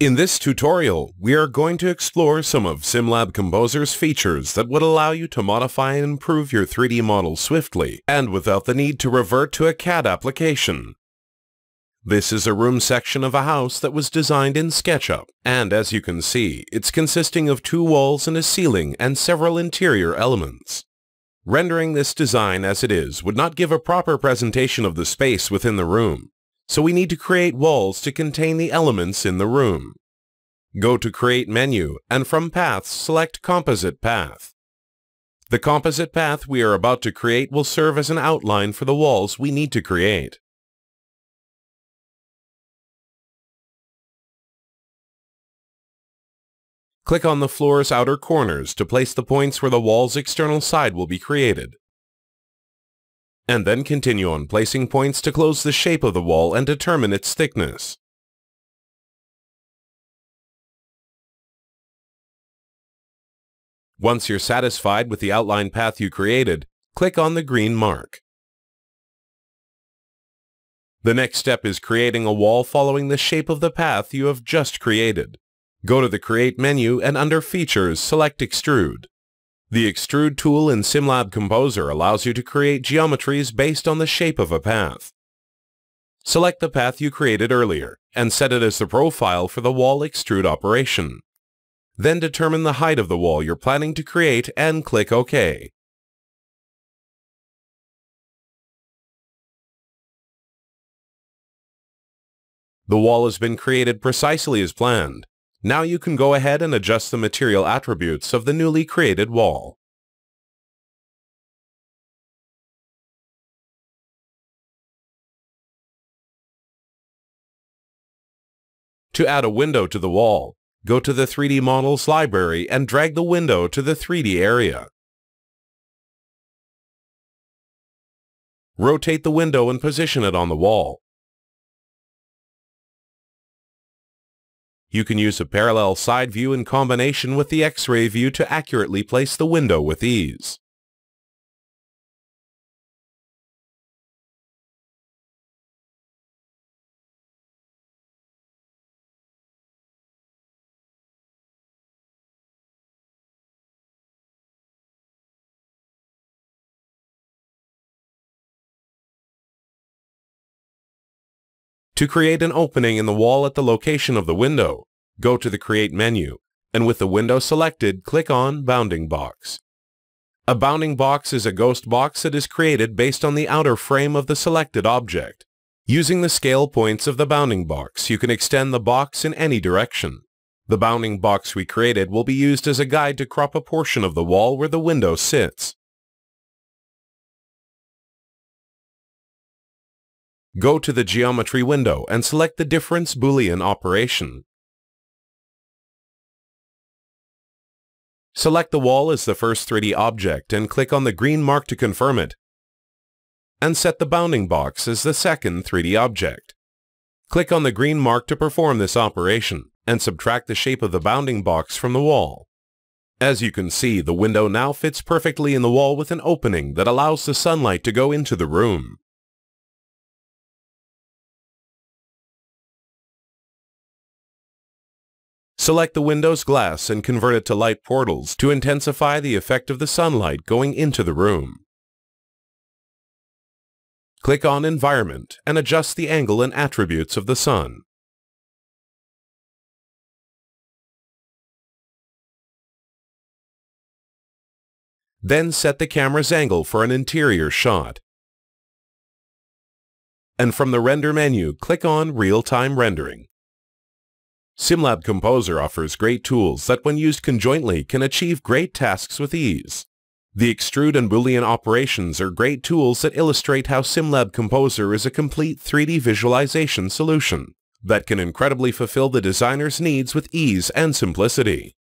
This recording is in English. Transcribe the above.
In this tutorial, we are going to explore some of SimLab Composer's features that would allow you to modify and improve your 3D model swiftly and without the need to revert to a CAD application. This is a room section of a house that was designed in SketchUp, and as you can see, it's consisting of two walls and a ceiling and several interior elements. Rendering this design as it is would not give a proper presentation of the space within the room, so we need to create walls to contain the elements in the room. Go to Create menu, and from Paths, select Composite Path. The composite path we are about to create will serve as an outline for the walls we need to create. Click on the floor's outer corners to place the points where the wall's external side will be created and then continue on placing points to close the shape of the wall and determine its thickness. Once you're satisfied with the outline path you created, click on the green mark. The next step is creating a wall following the shape of the path you have just created. Go to the Create menu and under Features, select Extrude. The Extrude tool in SimLab Composer allows you to create geometries based on the shape of a path. Select the path you created earlier and set it as the profile for the wall extrude operation. Then determine the height of the wall you're planning to create and click OK. The wall has been created precisely as planned. Now you can go ahead and adjust the material attributes of the newly created wall. To add a window to the wall, go to the 3D Models library and drag the window to the 3D area. Rotate the window and position it on the wall. You can use a parallel side view in combination with the X-ray view to accurately place the window with ease. To create an opening in the wall at the location of the window, go to the Create menu, and with the window selected, click on Bounding Box. A bounding box is a ghost box that is created based on the outer frame of the selected object. Using the scale points of the bounding box, you can extend the box in any direction. The bounding box we created will be used as a guide to crop a portion of the wall where the window sits. Go to the Geometry window and select the Difference Boolean operation. Select the wall as the first 3D object and click on the green mark to confirm it, and set the bounding box as the second 3D object. Click on the green mark to perform this operation, and subtract the shape of the bounding box from the wall. As you can see, the window now fits perfectly in the wall with an opening that allows the sunlight to go into the room. Select the window's glass and convert it to light portals to intensify the effect of the sunlight going into the room. Click on Environment and adjust the angle and attributes of the sun. Then set the camera's angle for an interior shot. And from the Render menu, click on Real-Time Rendering. SimLab Composer offers great tools that when used conjointly can achieve great tasks with ease. The extrude and boolean operations are great tools that illustrate how SimLab Composer is a complete 3D visualization solution that can incredibly fulfill the designer's needs with ease and simplicity.